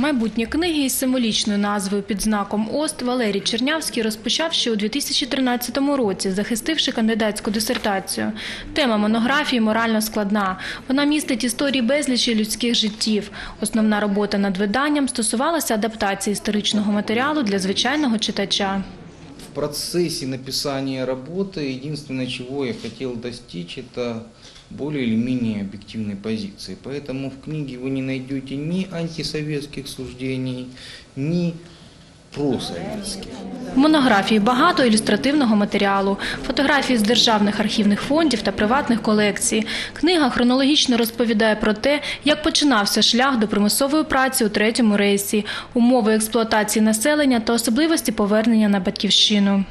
Майбутні книги із символічною назвою під знаком ОСТ Валерій Чернявський розпочав ще у 2013 році, захистивши кандидатську дисертацію. Тема монографії морально складна. Вона містить історії безлічі людських життів. Основна робота над виданням стосувалася адаптації історичного матеріалу для звичайного читача. В процессе написания работы единственное, чего я хотел достичь, это более или менее объективной позиции. Поэтому в книге вы не найдете ни антисоветских суждений, ни просоветских. В монографії багато ілюстративного матеріалу, фотографії з державних архівних фондів та приватних колекцій. Книга хронологічно розповідає про те, як починався шлях до примусової праці у третьому рейсі, умови експлуатації населення та особливості повернення на батьківщину.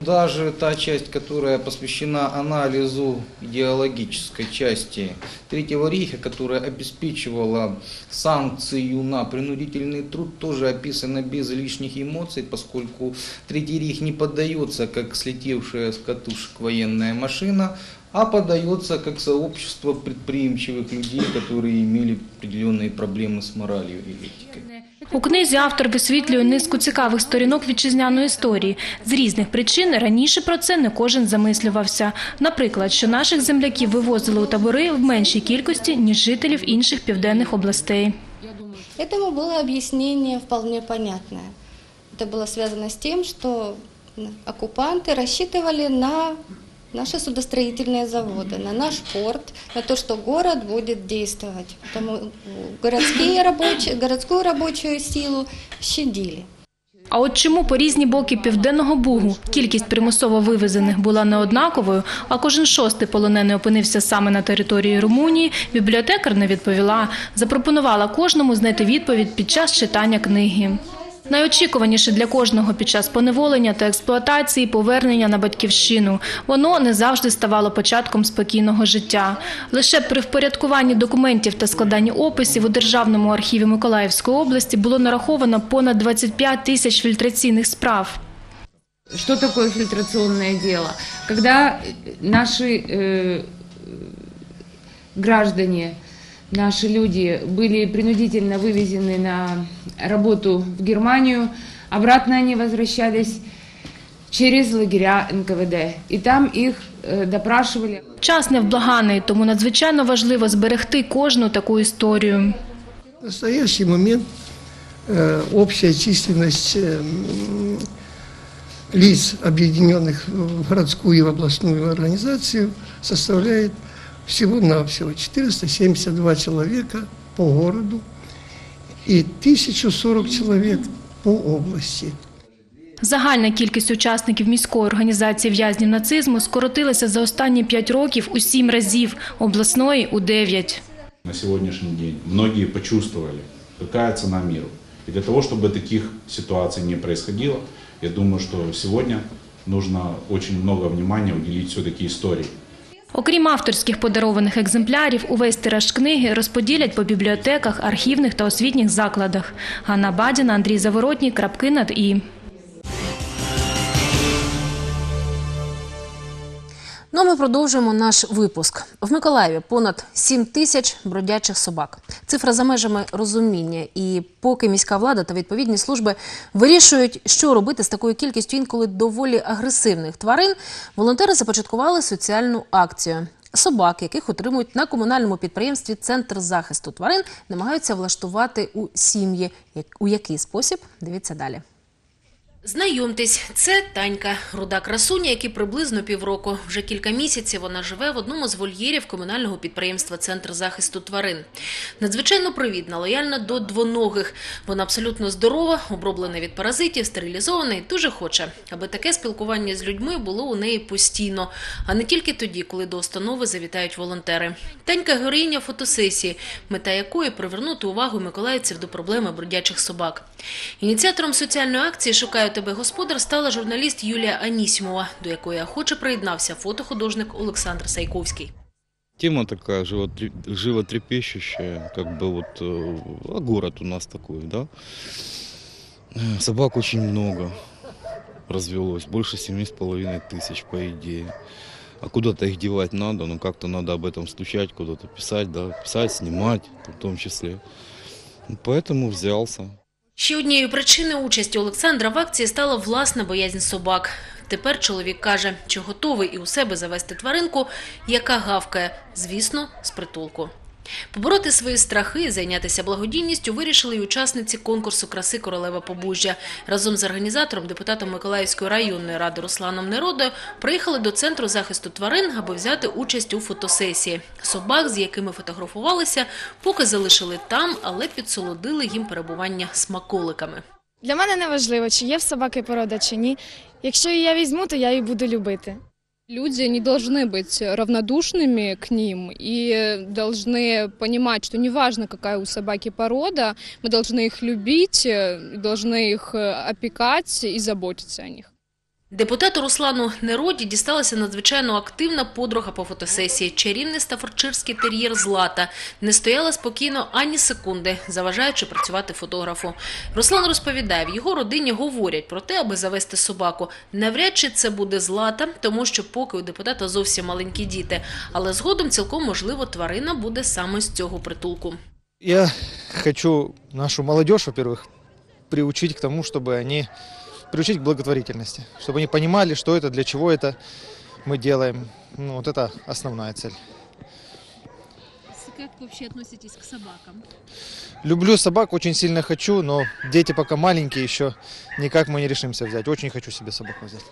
Даже та часть, которая посвящена анализу идеологической части Третьего рейха, которая обеспечивала санкцию на принудительный труд, тоже описана без лишних эмоций, поскольку Третий рейх не поддается как слетевшая с катушек военная машина, а подается как сообщество предприимчивых людей, которые имели определенные проблемы с моралью и этикой. У книзі автор висвітлює низку цікавих сторінок вітчизняної історії. З різних причин раніше про це не кожен замислювався. Наприклад, що наших земляків вивозили у табори в меншій кількості, ніж жителів інших південних областей. Этому было объяснение вполне понятное. Это было связано с тем, что оккупанты рассчитывали на наши судостроительные заводы, на наш порт, на то, что город будет действовать. Потому городские рабочие, городскую рабочую силу щадили. А от чому по різні боки південного бугу кількість примусово вивезених була не однаковою, а кожен шостий полонений опинився саме на території Румунії, бібліотекар не відповіла. Запропонувала кожному знайти відповідь під час читання книги. Найочікуваніше для кожного під час поневолення та експлуатації повернення на батьківщину. Воно не завжди ставало початком спокійного життя. Лише при впорядкуванні документів та складанні описів у Державному архіві Миколаївської області було нараховано понад 25 тисяч фільтраційних справ. Что такое фильтрационное дело? Когда наши э, наши люди были принудительно вывезены на работу в Германию, обратно они возвращались через лагеря НКВД. И там их э, допрашивали. Час невблаганий, тому надзвичайно важливо зберегти кожну таку історію. В настоящий момент э, общая численность э, м, лиц, объединенных в городскую и в областную организацию, составляет всего-навсего 472 человека по городу и 1040 человек по области. Загальна кількість учасників міської організації в'язнів нацизму скоротилася за останні п'ять років у сім разів, обласної – у дев'ять. На сегодняшний день многие почувствовали, какая цена миру. И для того, чтобы таких ситуаций не происходило, я думаю, что сегодня нужно очень много внимания уделить все-таки истории. Окрім авторських подарованих екземплярів, увесь тираж книги розподілять по бібліотеках, архівних та освітніх закладах. Ганна Бадіна, Андрій Заворотній, крапки над «і». Ну, а ми продовжуємо наш випуск. В Миколаєві понад 7 тисяч бродячих собак. Цифра за межами розуміння. І поки міська влада та відповідні служби вирішують, що робити з такою кількістю інколи доволі агресивних тварин, волонтери започаткували соціальну акцію. Собак, яких отримують на комунальному підприємстві Центр захисту тварин, намагаються влаштувати у сім'ї. У який спосіб? Дивіться далі. Знайомтесь, це Танька, руда красуня, якій приблизно півроку. Вже кілька місяців вона живе в одному з вольєрів комунального підприємства Центр захисту тварин. Надзвичайно привітна, лояльна до двоногих. Вона абсолютно здорова, оброблена від паразитів, стерилізована і дуже хоче, аби таке спілкування з людьми було у неї постійно, а не тільки тоді, коли до установи завітають волонтери. Танька героїня фотосесії, мета якої привернути увагу миколаївців до проблеми бродячих собак. Ініціатором соціальної акції «Шукаю тебе, господар» стала журналіст Юлія Анісімова, до якої охоче приєднався фотохудожник Олександр Сайковський. Тема такая животре- животрепещущая, как бы вот, э, а город у нас такой, да. Э, Собак очень много развелось, больше семи с половиной тысяч, по идее. А куда-то их девать надо, ну как-то надо об этом стучать, куда-то писать, да, писать, снимать в том числе. Поэтому взялся. Ще однією причиною участі Олександра в акції стала власна боязнь собак. Тепер чоловік каже, що готовий і у себе завести тваринку, яка гавкає, звісно, з притулку. Побороти свої страхи і зайнятися благодійністю вирішили й учасниці конкурсу краси королева Побужжя. Разом з організатором, депутатом Миколаївської районної ради Русланом Неродою, приїхали до центру захисту тварин, аби взяти участь у фотосесії. Собак, з якими фотографувалися, поки залишили там, але підсолодили їм перебування смаколиками. Для мене не важливо, чи є в собаки порода чи ні. Якщо її я візьму, то я її буду любити. Люди не должны быть равнодушными к ним и должны понимать, что неважно, какая у собаки порода, мы должны их любить, э, должны их э, опекать и заботиться о них. Депутату Руслану Нероді дісталася надзвичайно активна подруга по фотосесії. Чарівний стафорчирський тер'єр Злата не стояла спокійно ані секунди, заважаючи працювати фотографу. Руслан розповідає, в його родині говорять про те, аби завести собаку. Навряд чи це буде Злата, тому що поки у депутата зовсім маленькі діти. Але згодом цілком можливо тварина буде саме з цього притулку. Я хочу нашу молодежь, во-первых, приучить к тому, чтобы они приучить к благотворительности, чтобы они понимали, что это, для чего это мы делаем. Ну, вот это основная цель. Как вы вообще относитесь к собакам? Люблю собак, очень сильно хочу, но дети пока маленькие еще, никак мы не решимся взять. Очень хочу себе собаку взять.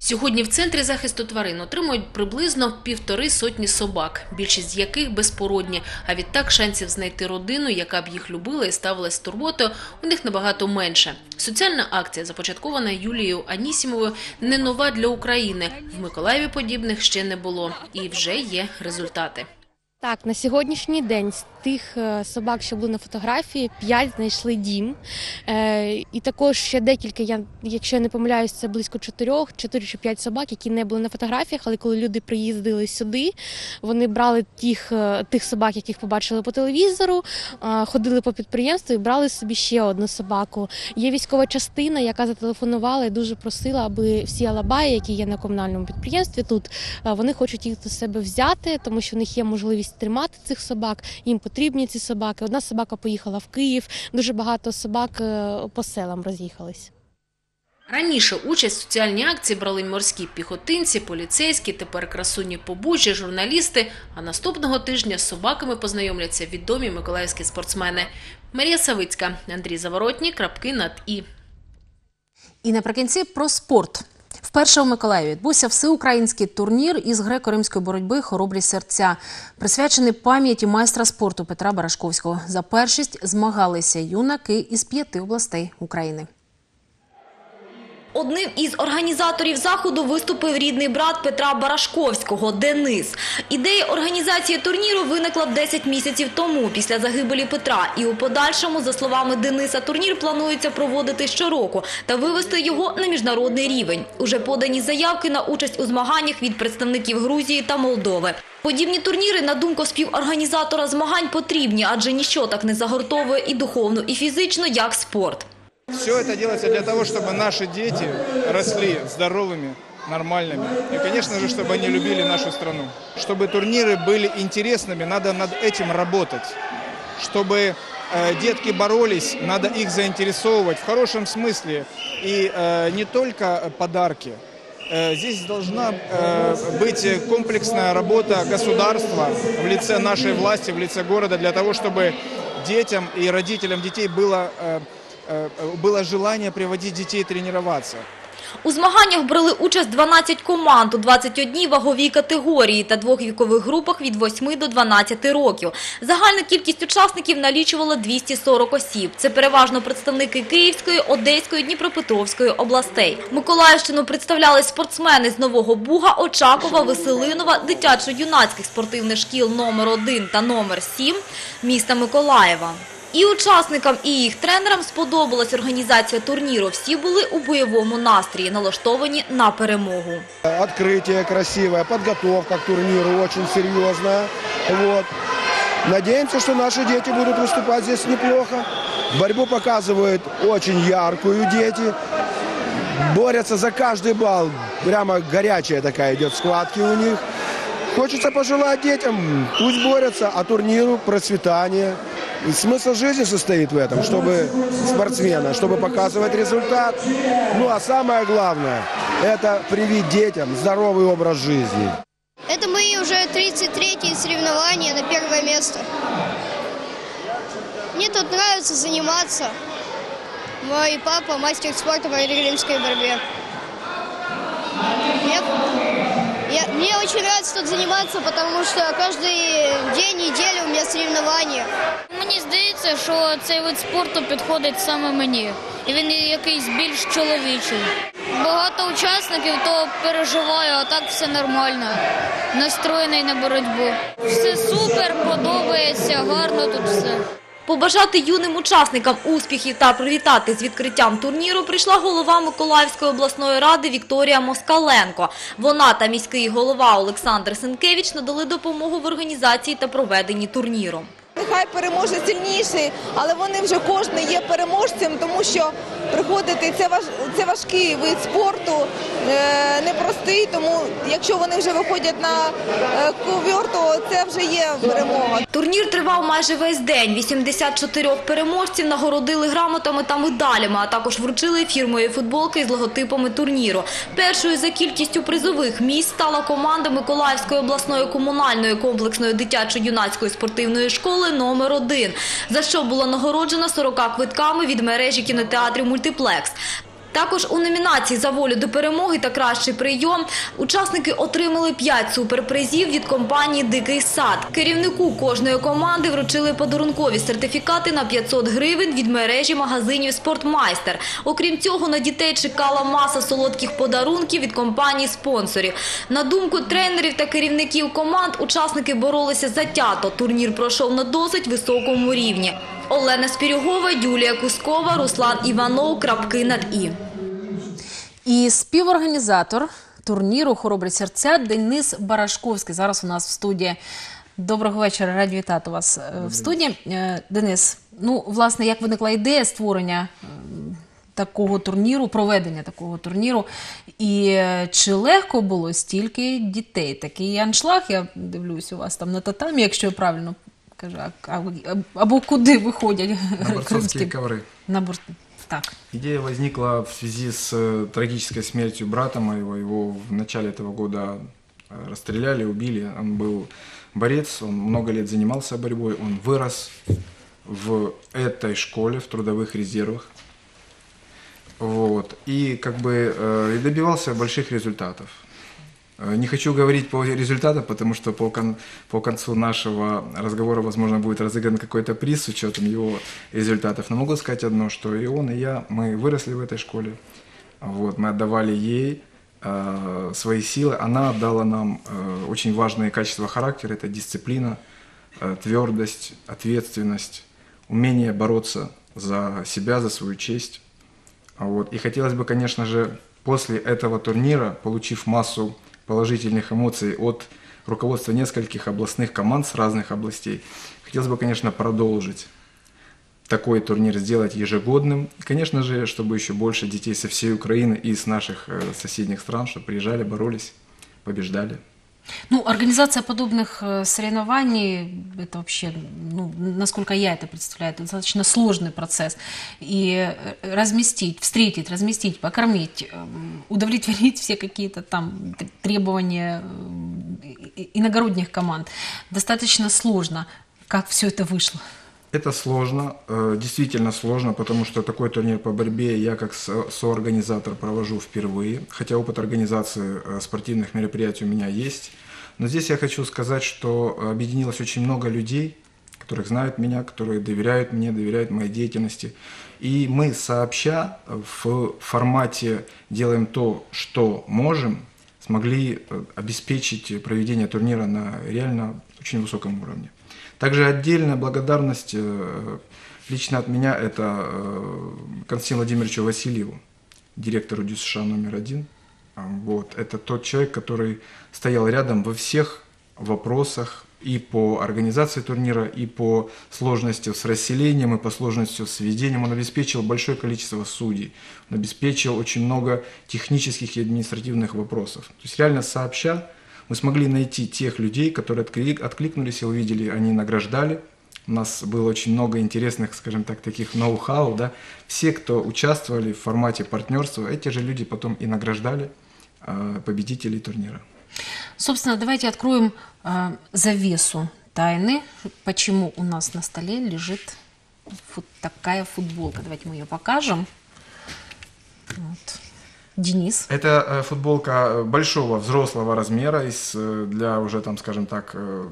Сьогодні в центрі захисту тварин отримують приблизно півтори сотні собак, більшість з яких безпородні. А відтак шансів знайти родину, яка б їх любила і ставилась турботою, у них набагато менше. Соціальна акція, започаткована Юлією Анісімовою, не нова для України. В Миколаєві подібних ще не було, і вже є результати. Так, на сьогоднішній день з тих е, собак, що були на фотографії, п'ять знайшли дім. Е, і також ще декілька, я, якщо я не помиляюсь, це близько чотирьох, чотири чи п'ять собак, які не були на фотографіях, але коли люди приїздили сюди, вони брали тих, е, тих собак, яких побачили по телевізору, е, ходили по підприємству і брали собі ще одну собаку. Є військова частина, яка зателефонувала і дуже просила, аби всі алабаї, які є на комунальному підприємстві, тут е, вони хочуть їх до себе взяти, тому що в них є можливість тримати цих собак. Їм потрібні ці собаки. Одна собака поїхала в Київ. Дуже багато собак е, по селам роз'їхались. Раніше участь в соціальній акції брали морські піхотинці, поліцейські, тепер красуні побужжя, журналісти. А наступного тижня з собаками познайомляться відомі миколаївські спортсмени. Марія Савицька, Андрій Заворотній, крапки над і. І наприкінці про спорт. Вперше у Миколаєві відбувся всеукраїнський турнір із греко-римської боротьби Хоробрі серця, присвячений пам'яті майстра спорту Петра Барашковського. За першість змагалися юнаки із п'яти областей України. Одним із організаторів заходу виступив рідний брат Петра Барашковського Денис. Ідея організації турніру виникла 10 місяців тому після загибелі Петра. І у подальшому, за словами Дениса, турнір планується проводити щороку та вивести його на міжнародний рівень. Уже подані заявки на участь у змаганнях від представників Грузії та Молдови. Подібні турніри, на думку співорганізатора змагань, потрібні, адже ніщо так не загортовує і духовно, і фізично, як спорт. Все это делается для того, чтобы наши дети росли здоровыми, нормальными. И, конечно же, чтобы они любили нашу страну. Чтобы турниры были интересными, надо над этим работать. Чтобы э, детки боролись, надо их заинтересовывать в хорошем смысле. И э, не только подарки. Э, Здесь должна э, быть комплексная работа государства в лице нашей власти, в лице города, для того, чтобы детям и родителям детей было э, было желание приводить детей тренироваться. У змаганнях брали участь 12 команд у 21 ваговій категорії та двох вікових групах від 8 до 12 років. Загальна кількість учасників налічувала 240 осіб. Це переважно представники Київської, Одеської, Дніпропетровської областей. Миколаївщину представляли спортсмени з Нового Буга, Очакова, Веселинова, дитячо-юнацьких спортивних шкіл номер 1 та номер 7 міста Миколаєва. І учасникам, і їх тренерам сподобалась організація турніру. Всі були у бойовому настрої, налаштовані на перемогу. Открытие красивое, подготовка к турниру очень серьезная. Вот. Надеемся, что наши дети будут выступать здесь неплохо. Борьбу показывают очень яркую дети. Борются за каждый балл. Прямо горячая такая идет схватки у них. Хочется пожелать детям, пусть борются, а турниру процветания. смысл жизни состоит в этом, чтобы спортсмена, чтобы показывать результат. Ну а самое главное, это привить детям здоровый образ жизни. Это мои уже 33-е соревнования на первое место. Мне тут нравится заниматься. Мой папа мастер спорта по греко-римской борьбе. Мне, я- мне очень нравится тут заниматься, потому что каждый день, неделю у меня соревнования. Мені здається, що цей вид спорту підходить саме мені. І він якийсь більш чоловічий. Багато учасників то переживаю, а так все нормально. Настроєний на боротьбу. Все супер, подобається, гарно тут все. Побажати юним учасникам успіхів та привітати з відкриттям турніру прийшла голова Миколаївської обласної ради Вікторія Москаленко. Вона та міський голова Олександр Сенкевич надали допомогу в організації та проведенні турніру. Нехай переможе сильніший, але вони вже кожен є переможцем, тому що приходити це важ це важкий вид спорту, е, непростий. Тому якщо вони вже виходять на е, ковер, то це вже є перемога. Турнір тривав майже весь день. 84 переможців нагородили грамотами та медалями, а також вручили фірмові футболки з логотипами турніру. Першою за кількістю призових місць стала команда Миколаївської обласної комунальної комплексної дитячо-юнацької спортивної школи номер 1 за що була нагороджена 40 квитками від мережі кінотеатрів «Мультиплекс». Також у номінації за волю до перемоги та кращий прийом учасники отримали 5 суперпризів від компанії Дикий сад. Керівнику кожної команди вручили подарункові сертифікати на 500 гривень від мережі магазинів Спортмайстер. Окрім цього, на дітей чекала маса солодких подарунків від компаній спонсорів. На думку тренерів та керівників команд, учасники боролися затято. Турнір пройшов на досить високому рівні. Олена Спірюгова, Юлія Кускова, Руслан Іванов. Крапки над і. І співорганізатор турніру Хоробрі серця Денис Барашковський зараз у нас в студії. Доброго вечора, раді вітати вас е, в студії. Е, Денис, ну власне, як виникла ідея створення такого турніру, проведення такого турніру, і е, чи легко було стільки дітей? Такий аншлаг, я дивлюсь, у вас там на татамі, якщо я правильно кажу, а- а- або куди виходять кримські ковры. на борт. Так. Идея возникла в связи с э, трагической смертью брата моего. Его в начале этого года э, расстреляли, убили. Он был борец, он много лет занимался борьбой, он вырос в этой школе, в трудовых резервах. Вот. И как бы э, и добивался больших результатов. Э, Не хочу говорить по результатам, потому что по, кон- по концу нашего разговора, возможно, будет разыгран какой-то приз с учетом его результатов. Но могу сказать одно, что и он, и я, мы выросли в этой школе. Вот, мы отдавали ей э, свои силы. Она отдала нам э, очень важные качества характера. Это дисциплина, э, твердость, ответственность, умение бороться за себя, за свою честь. Вот. И хотелось бы, конечно же, после этого турнира, получив массу положительных эмоций от руководства нескольких областных команд с разных областей, хотелось бы, конечно, продолжить такой турнир сделать ежегодным. И, конечно же, чтобы еще больше детей со всей Украины и с наших э, соседних стран, чтобы приезжали, боролись, побеждали. Ну, организация подобных э, соревнований, это вообще, ну, насколько я это представляю, это достаточно сложный процесс. И э, разместить, встретить, разместить, покормить, эм, удовлетворить все какие-то там требования э, и- иногородних команд достаточно сложно. Как все это вышло? Это сложно, э, действительно сложно, потому что такой турнир по борьбе я как со- соорганизатор провожу впервые, хотя опыт организации э, спортивных мероприятий у меня есть. Но здесь я хочу сказать, что объединилось очень много людей, которых знают меня, которые доверяют мне, доверяют моей деятельности. И мы сообща в формате «делаем то, что можем», смогли э, обеспечить проведение турнира на реально очень высоком уровне. Также отдельная благодарность э, лично от меня это э, Константину Владимировичу Васильеву, директору ДЮСШ номер один. Вот. Это тот человек, который стоял рядом во всех вопросах и по организации турнира, и по сложности с расселением, и по сложности с ведением. Он обеспечил большое количество судей, он обеспечил очень много технических и административных вопросов. То есть реально сообща мы смогли найти тех людей, которые откли- откликнулись и увидели, они награждали У нас было очень много интересных, скажем так, таких ноу-хау, да. Все, кто участвовали в формате партнерства, эти же люди потом и награждали э, победителей турнира. Собственно, давайте откроем э, завесу тайны, почему у нас на столе лежит вот такая футболка. Давайте мы ее покажем. Вот. Денис. Это э, футболка большого взрослого размера из, э, для уже там, скажем так, э,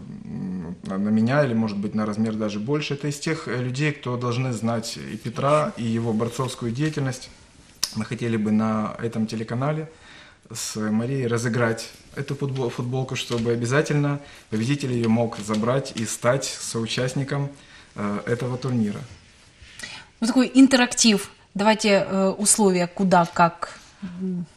на меня или может быть на размер даже больше. Это из тех э, людей, кто должны знать и Петра, и его борцовскую деятельность. Мы хотели бы на этом телеканале с Марией разыграть эту футбол- футболку, чтобы обязательно победитель ее мог забрать и стать соучастником э, этого турнира. Вот такой интерактив. Давайте э, условия, куда, как.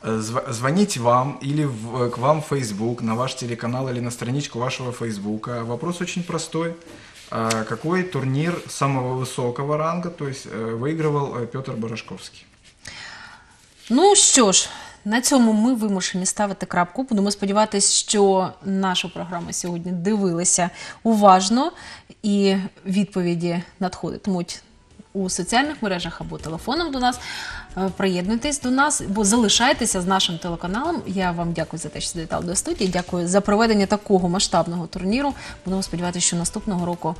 Э, зв- Звонить вам или в- к вам в Facebook, на ваш телеканал или на страничку вашего Фейсбука. Вопрос очень простой. А Какой турнир самого высокого ранга, то есть э, выигрывал э, Петр Барашковский? Ну що ж, на цьому ми вимушені ставити крапку. Будемо сподіватися, що нашу програму сьогодні дивилися уважно і відповіді надходитимуть у соціальних мережах або телефоном до нас. Е, Приєднуйтесь до нас, бо залишайтеся з нашим телеканалом. Я вам дякую за те, що завітали до студії. Дякую за проведення такого масштабного турніру. Будемо сподіватися, що наступного року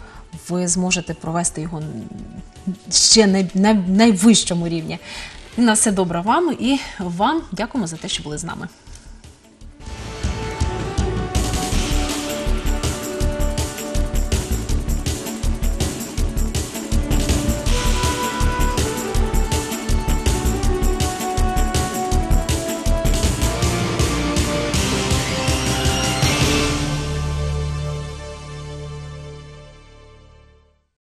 ви зможете провести його ще на най, найвищому рівні. І на все добре вам і вам дякуємо за те, що були з нами.